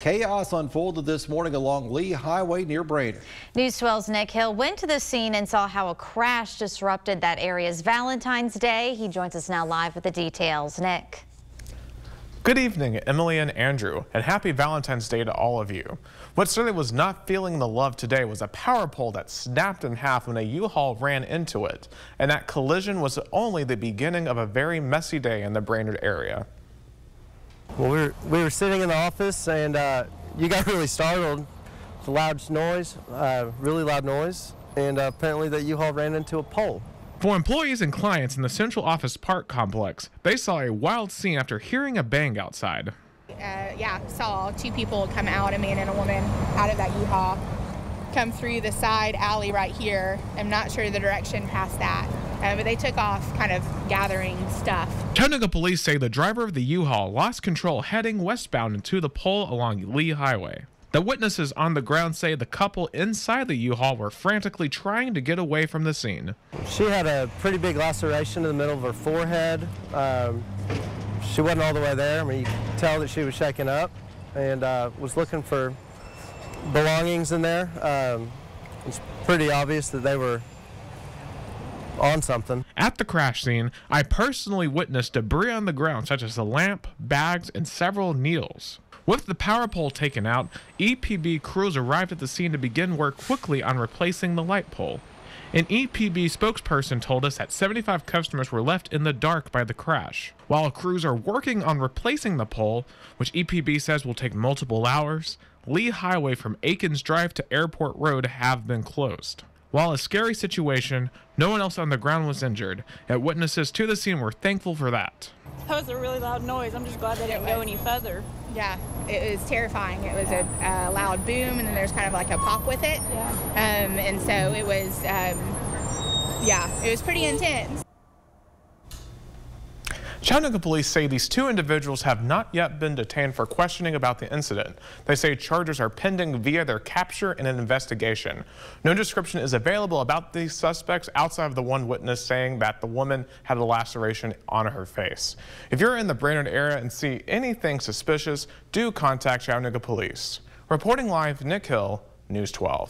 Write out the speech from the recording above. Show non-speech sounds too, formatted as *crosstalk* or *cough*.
Chaos unfolded this morning along Lee Highway near Brainerd. News 12's Nick Hill went to the scene and saw how a crash disrupted that area's Valentine's Day. He joins us now live with the details. Nick. Good evening, Emily and Andrew, and happy Valentine's Day to all of you. What certainly was not feeling the love today was a power pole that snapped in half when a U-Haul ran into it. And that collision was only the beginning of a very messy day in the Brainerd area. Well, we were, we were sitting in the office and uh, you got *laughs* really startled. It's a loud noise, uh, really loud noise, and uh, apparently that U-Haul ran into a pole. For employees and clients in the Central Office Park complex, they saw a wild scene after hearing a bang outside. Uh, yeah, saw two people come out, a man and a woman, out of that U-Haul, come through the side alley right here. I'm not sure the direction past that. Uh, but they took off kind of gathering stuff. Chattanooga police say the driver of the U-Haul lost control heading westbound into the pole along Lee Highway. The witnesses on the ground say the couple inside the U-Haul were frantically trying to get away from the scene. She had a pretty big laceration in the middle of her forehead. Um, she wasn't all the way there. I mean, you could tell that she was shaking up and uh, was looking for belongings in there. Um, it's pretty obvious that they were on something. At the crash scene, I personally witnessed debris on the ground such as a lamp, bags, and several needles. With the power pole taken out, EPB crews arrived at the scene to begin work quickly on replacing the light pole. An EPB spokesperson told us that 75 customers were left in the dark by the crash. While crews are working on replacing the pole, which EPB says will take multiple hours, Lee Highway from Aikens Drive to Airport Road have been closed. While a scary situation, no one else on the ground was injured, and witnesses to the scene were thankful for that. That was a really loud noise. I'm just glad they didn't go any further. Yeah, it was terrifying. It was a, a, loud boom, and then there's kind of like a pop with it. Yeah. Um, and so it was, um, yeah, it was pretty intense. Chattanooga police say these two individuals have not yet been detained for questioning about the incident. They say charges are pending via their capture and an investigation. No description is available about these suspects outside of the one witness saying that the woman had a laceration on her face. If you're in the Brainerd area and see anything suspicious, do contact Chattanooga police. Reporting live, Nick Hill, News 12.